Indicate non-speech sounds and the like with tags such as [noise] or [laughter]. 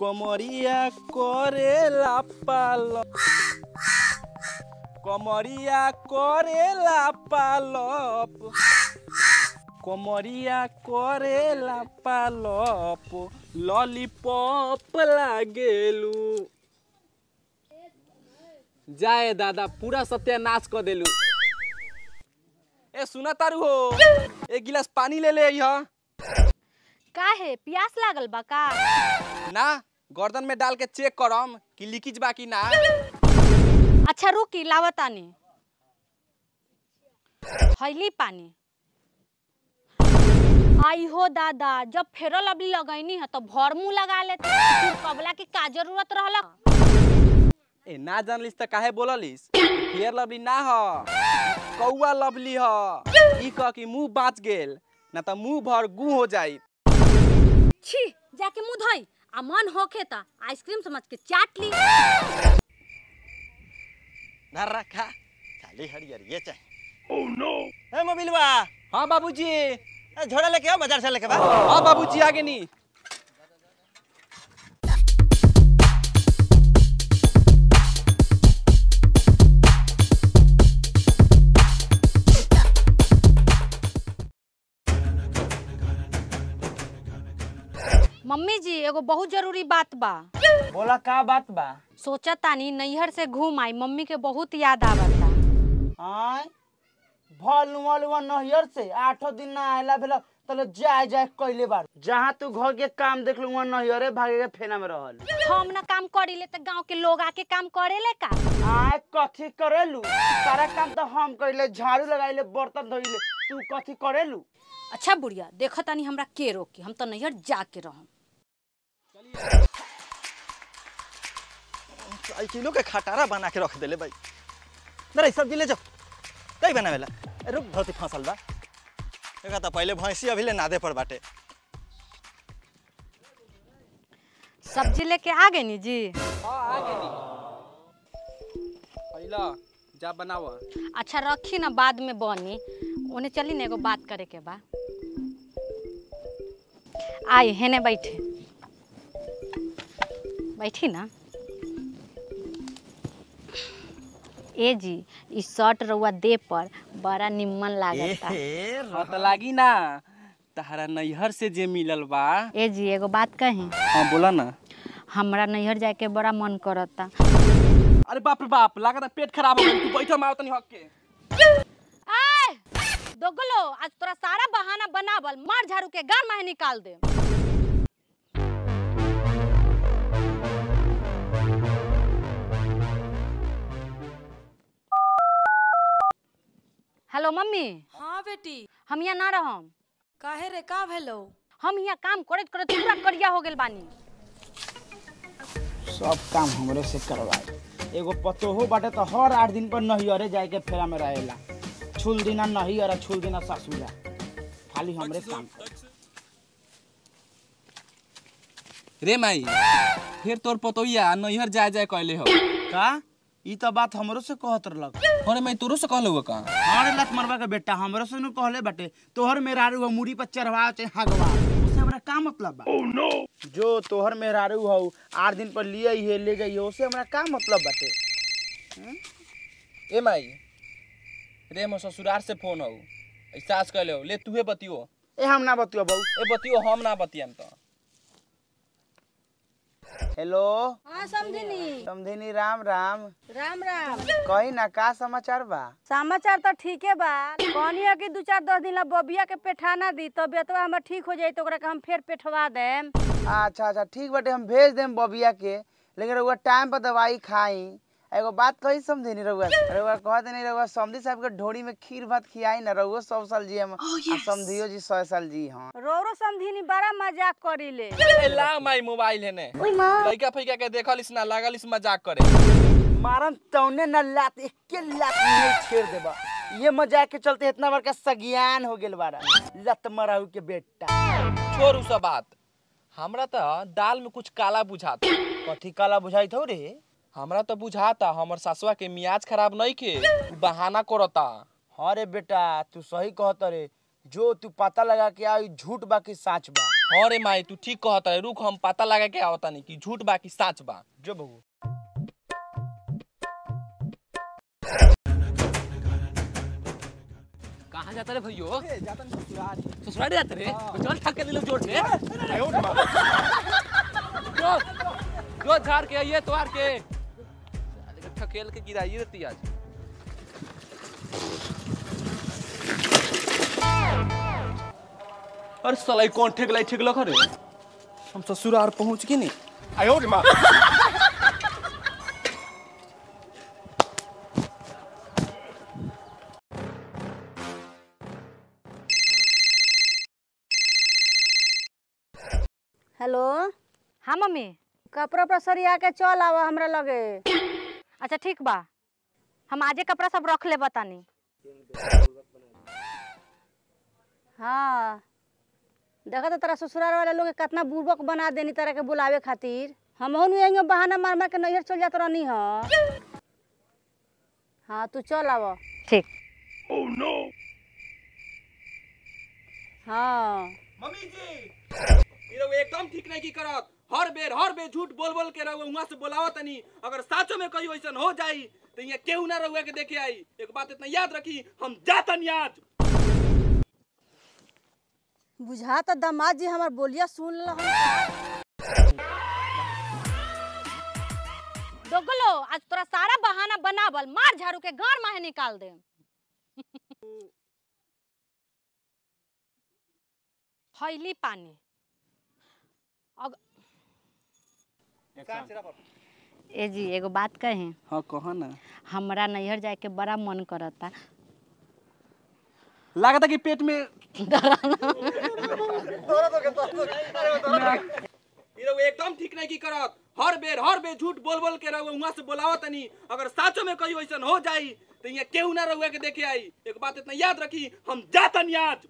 कमरिया करेला पालप कमरिया करेला पालप कमरिया करेला पालप लॉलीपॉप लागेलू। जाए दादा पूरा सत्यानाश कर देलू। ए सुना तारू हो। एक गिलास पानी ले ले यहाँ काहे प्यास लागल बा का? ना गर्दन में डाल के चेक करम कि लीकेज बा कि ना। अच्छा रुकी लावतानी हईली पानी। आई हो दादा जब फेरल अबली लगैनी है तो भर मुँह लगा लेते। फिर कबला की का ज़रूरत रहला? ए ना जानलिस त काहे बोललिस? फेयर लवली ना ह। कौआ लवली ह। ई कह कि मुँह बाच गेल ना त मुँह भर गू हो जाई छी जाके मुँह धोई। आ मन के त आइसक्रीम समझ के चाट ली। धर रखा खाली हरियर ये चाहे। ओह नो ए मोबिलवा। हाँ बाबूजी। झोड़ा लेके आओ बाज़ार से लेके बा। हाँ बाबूजी आगे नी एगो बहुत ज़रूरी बात बा। बोला का बात बा? सोचा तानी नैहर से घूम आई मम्मी के बहुत याद आवता। आय भल नुआ से आठो दिन ना आयला भेल तले जाय जाय कइले बार। जहाँ तू घर के काम देख लू वहाँ नहियरे भागे के फेना में रहल। हम ना काम करीले त गाँव के लोग आके काम करेले का? आय कथी करेलू? सारा काम तो हम कइले झाड़ू लगाइले बर्तन धोइले तू कथी करेलू? अच्छा बुढ़िया देखो तानी हमरा के रोकी हम तो नैहर जाके रहम। आई किलो के खटारा बना के रख देले भाई। दरे सब्ज़ी ले जाओ। कई बनावेला रुक धोती फंसल बा। देखा तो पहले भैंसी अभी ले नादे पर बाटे। सब्ज़ी लेके आ गए नी जी? हाँ आगे नी। पहिला जा बनाव। अच्छा रखी ना बाद में बनी। उन्हें चली ना एगो बात करे के बा। आई हेने बैठे। बैठी ना। ए जी ई शर्ट रउआ दे पर बड़ा निम्मन लागता। त लागी ना। तहरा नैहर से जे मिलल बा। ए जी एगो बात कही। हाँ बोला ना। हमरा नैहर जाए के बड़ा मन करता। अरे बाप रे बाप लागत पेट खराब हो गई तू बैठो माओ तनी हक के आय! दोगलो आज तोरा सारा बहाना बनावल मार झाड़ू के गार माहे निकाल दे। Hello mummy. हाँ बेटी। हम यहाँ ना रहम। काहे रे का भेलो? हम यहाँ काम करत करत पूरा करिया हो गेल बानी। सब काम हमरे से करवाए। एगो पतोहो बाटे तो हर आठ दिन पर नहियरे जाए के फेरा में रहेला। छुल दिना नहियर छुल दिना ससुरा। खाली हमरे काम करे। रे माई फिर तोर पतोइया नैहर जाए जाए कहले हो। का? ई तो बात हमरो से कहत रहलक। अरे मैं तोरो से कहलू का अरे लत मरवा के बेटा हमरो से नु कहले बाटे तोहर मेहरारू हो मुड़ी पर चढ़वा चाहे हगवा। उससे हमरा का मतलब बा? Oh, no. जो तोहर मेहरारू हो आठ दिन पर लिए ही ले जाइए उससे हमरा का मतलब बाटे? ए माई रे मोर ससुरार से फ़ोन हो सास कहले हो ले तूहे बतियो। ए हम ना बतियो बहू ए बतियो हम ना बतियम तो। हेलो हाँ समझनी। समधिनी राम राम। राम राम। कही ना का समाचार बा? समाचार तो ठीक है बा। कहनी है कि दो चार दस दिन ला बबिया के पेठाना दी तबियतवा हमर ठीक हो जाये तो ओकरा के हम फिर पेठवा देम। अच्छा अच्छा ठीक बटे हम भेज दे बबिया के। लेकिन टाइम पर दवाई खाई। एगो बात कही समझी रउआ रउआ कहत नहीं रउआ समधी साहब के ढोड़ी में खीर भात खियाई ना रउआ सौ साल जी हम। आ समधियो जी सौ साल जी हाँ रोरो समझीनी बड़ा मज़ाक करीले ए ला माई मोबाइल है ने लइका फइका के देखलिस ना लागलिस मज़ाक करे। मारन तौने न लात एके लात नहीं छेड़ देबा। ये मज़ाक के चलते इतना बड़का सगियान हो गेल बारा लत मराऊ के बेटा। छोड़ उ सब बात। हमरा तो दाल में कुछ काला बुझाता। कथी काला बुझाई थो रे? हमरा तो बुझाता हमर सासवा के मियाज खराब नहीं के बहाना करता हाँ रे बेटा तू सही कहत रे जो तू पता लगा के आई झूठ बा कि सच बा अरे माई तू ठीक कहता है रुक हम पता लगा के आवता नहीं कि झूठ बा कि सच बा जो बहू कहाँ जाता रे भैयो ससुराल जाते रे चल ठक के दिलो ज़ोर से जो जो झाड़ के आइए तो साले का ठकेल के गिराइए देती आज अरे साला कौन ठेक लाई ठेक लखा रे हम ससुराल पहुँच के नहीं। आयो रे माँ। हेलो? हाँ मम्मी। कपड़ा उपड़ा सरिया के चल आवा हमरा लगे। अच्छा ठीक बा। हम आजे कपड़ा सब रख ले बतानी हाँ। देखा तो तेरा ससुराल वाले लोग कितना बुर्बक बना देनी तरह के बुलावे खातिर। हम यहीं बहाना मार मार के नैहर चल जाते रहनी ह। हाँ तू चल आव ठीक। Oh, no. हाँ। मम्मी जी! एकदम ठीक नहीं की करत। हर बेर हर बेर झूठ बोल बोल के रहुआ वहाँ से बोलावा तनी अगर साचो में कहीं वैसन हो जाई तो यहाँ केहू ना रहुआ के देखे आई। एक बात इतना याद रखी हम जातन आज। बुझा तो दामाद जी हमार बोलिया सुन ल। दोगलो आज तोरा सारा बहाना बनावल मार झाड़ू के गार माहे निकाल दे फैली [laughs] पानी। अग... ए जी एगो बात कहें। हाँ कहा ना। हमरा नैहर जाए के बड़ा मन करता। लागता कि पेट में ये एकदम ठीक नहीं की करत। हर बेर हर बेर झूठ बोल बोल के रहुआ वहाँ से बोलावा तनी अगर साचो में कहीं वैसन हो जाई तो यहाँ केहू ना रहुआ के देखे आई। एक बात इतना याद रखी हम जातन आज